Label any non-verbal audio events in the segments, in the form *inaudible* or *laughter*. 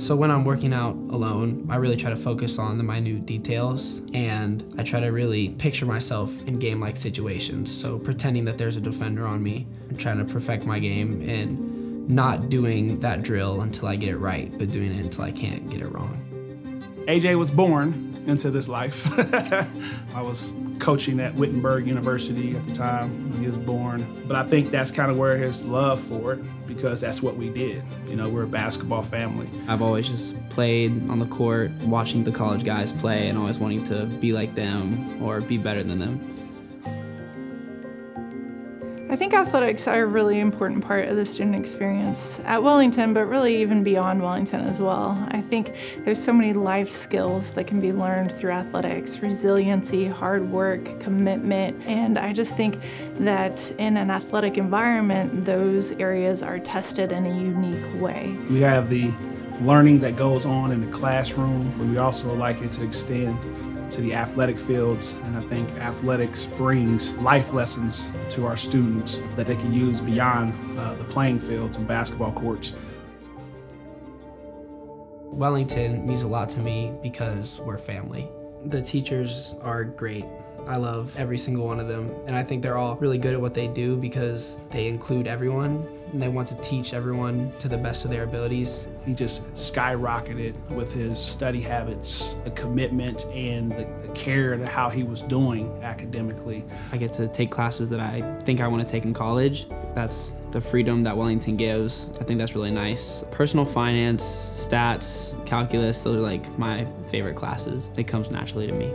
So when I'm working out alone, I really try to focus on the minute details and I try to really picture myself in game-like situations. So pretending that there's a defender on me and trying to perfect my game and not doing that drill until I get it right, but doing it until I can't get it wrong. AJ was born into this life. *laughs* I was coaching at Wittenberg University at the time he was born. But I think that's kind of where his love for it, because that's what we did. You know, we're a basketball family. I've always just played on the court, watching the college guys play and always wanting to be like them or be better than them. I think athletics are a really important part of the student experience at Wellington, but really even beyond Wellington as well. I think there's so many life skills that can be learned through athletics resiliency, hard work, commitment, and I just think that in an athletic environment, those areas are tested in a unique way. We have the learning that goes on in the classroom, but we also like it to extend to the athletic fields. And I think athletics brings life lessons to our students that they can use beyond uh, the playing fields and basketball courts. Wellington means a lot to me because we're family. The teachers are great. I love every single one of them, and I think they're all really good at what they do because they include everyone and they want to teach everyone to the best of their abilities. He just skyrocketed with his study habits, the commitment, and the, the care to how he was doing academically. I get to take classes that I think I want to take in college. That's the freedom that Wellington gives. I think that's really nice. Personal finance, stats, calculus, those are like my favorite classes. It comes naturally to me.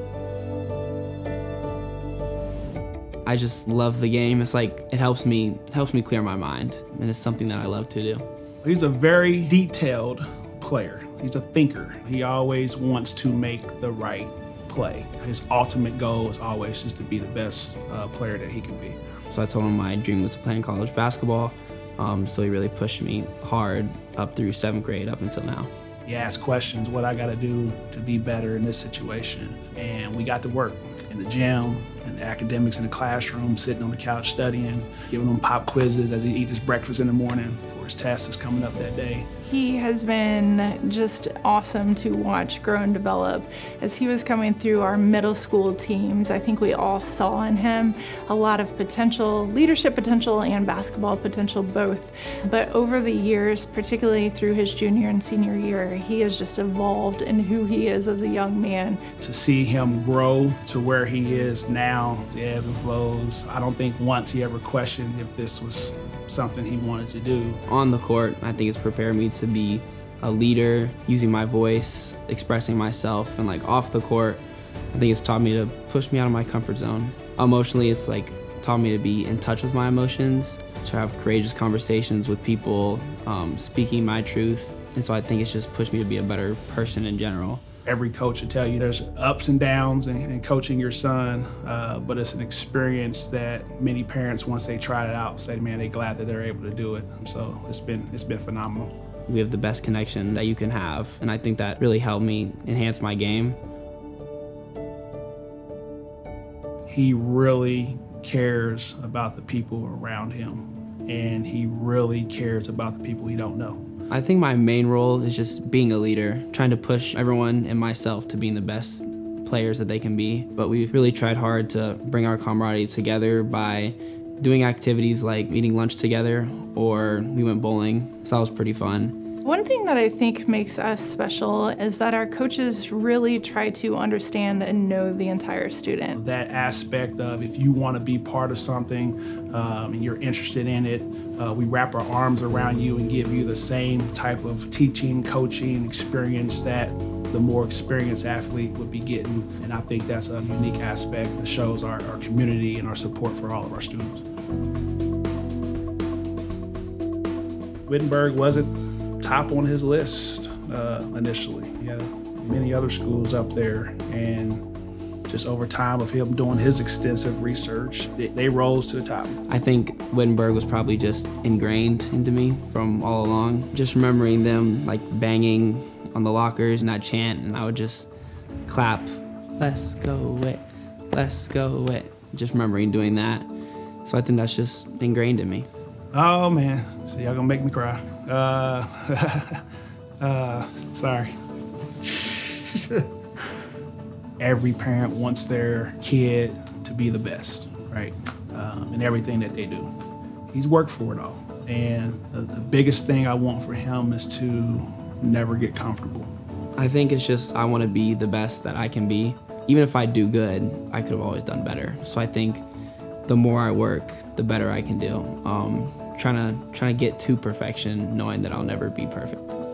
I just love the game. It's like it helps me helps me clear my mind, and it's something that I love to do. He's a very detailed player. He's a thinker. He always wants to make the right play. His ultimate goal is always just to be the best uh, player that he can be. So I told him my dream was to play in college basketball. Um, so he really pushed me hard up through seventh grade up until now. He asked questions, what I got to do to be better in this situation. And we got to work in the gym, and academics in the classroom, sitting on the couch studying, giving him pop quizzes as he eat his breakfast in the morning for his test that's coming up that day. He has been just awesome to watch grow and develop. As he was coming through our middle school teams, I think we all saw in him a lot of potential, leadership potential and basketball potential both. But over the years, particularly through his junior and senior year, he has just evolved in who he is as a young man. To see him grow to where he is now, the ebb and flows, I don't think once he ever questioned if this was something he wanted to do. On the court, I think it's prepared me to be a leader, using my voice, expressing myself, and like off the court, I think it's taught me to push me out of my comfort zone. Emotionally, it's like taught me to be in touch with my emotions, to have courageous conversations with people, um, speaking my truth. And so I think it's just pushed me to be a better person in general. Every coach will tell you there's ups and downs in, in coaching your son, uh, but it's an experience that many parents, once they try it out, say, man, they're glad that they're able to do it. So it's been, it's been phenomenal. We have the best connection that you can have, and I think that really helped me enhance my game. He really cares about the people around him, and he really cares about the people he don't know. I think my main role is just being a leader, trying to push everyone and myself to being the best players that they can be. But we've really tried hard to bring our camaraderie together by doing activities like eating lunch together or we went bowling. So that was pretty fun. One thing that I think makes us special is that our coaches really try to understand and know the entire student. That aspect of if you want to be part of something um, and you're interested in it, uh, we wrap our arms around you and give you the same type of teaching, coaching experience that the more experienced athlete would be getting. And I think that's a unique aspect that shows our, our community and our support for all of our students. Wittenberg wasn't top on his list uh, initially. He had many other schools up there, and just over time of him doing his extensive research, they, they rose to the top. I think Wittenberg was probably just ingrained into me from all along. Just remembering them like banging on the lockers and that chant, and I would just clap, let's go Wit, let's go Wit. Just remembering doing that. So I think that's just ingrained in me. Oh man, so y'all gonna make me cry. Uh, *laughs* uh, sorry. *laughs* Every parent wants their kid to be the best, right? Um, in everything that they do. He's worked for it all. And the, the biggest thing I want for him is to never get comfortable. I think it's just I want to be the best that I can be. Even if I do good, I could have always done better. So I think the more I work, the better I can do. Um, trying to trying to get to perfection, knowing that I'll never be perfect.